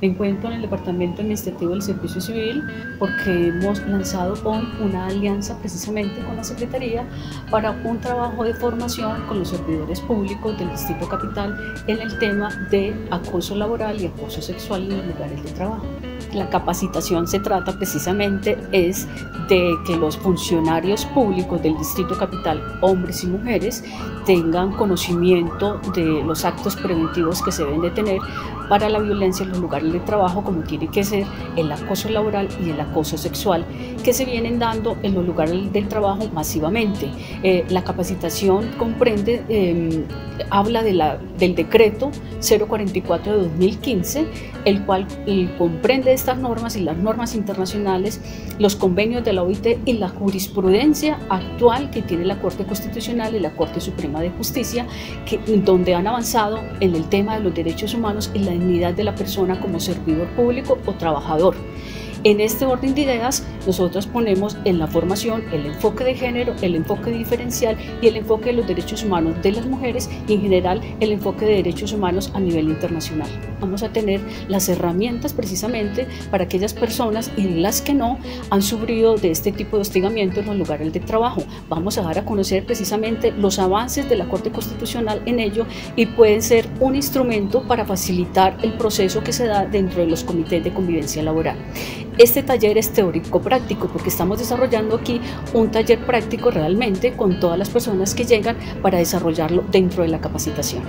Me encuentro en el Departamento Administrativo del Servicio Civil porque hemos lanzado hoy una alianza precisamente con la Secretaría para un trabajo de formación con los servidores públicos del Distrito Capital en el tema de acoso laboral y acoso sexual en los lugares de trabajo. La capacitación se trata precisamente es de que los funcionarios públicos del Distrito Capital, hombres y mujeres, tengan conocimiento de los actos preventivos que se deben de tener para la violencia en los lugares de trabajo, como tiene que ser el acoso laboral y el acoso sexual, que se vienen dando en los lugares del trabajo masivamente. Eh, la capacitación comprende, eh, habla de la, del decreto 044 de 2015, el cual el, comprende estas normas y las normas internacionales, los convenios de la OIT y la jurisprudencia actual que tiene la Corte Constitucional y la Corte Suprema de Justicia, que, donde han avanzado en el tema de los derechos humanos y la dignidad de la persona como servidor público o trabajador. En este orden de ideas, nosotros ponemos en la formación el enfoque de género, el enfoque diferencial y el enfoque de los derechos humanos de las mujeres y en general el enfoque de derechos humanos a nivel internacional. Vamos a tener las herramientas precisamente para aquellas personas y las que no han sufrido de este tipo de hostigamiento en los lugares de trabajo. Vamos a dar a conocer precisamente los avances de la Corte Constitucional en ello y pueden ser un instrumento para facilitar el proceso que se da dentro de los comités de convivencia laboral. Este taller es teórico-práctico porque estamos desarrollando aquí un taller práctico realmente con todas las personas que llegan para desarrollarlo dentro de la capacitación.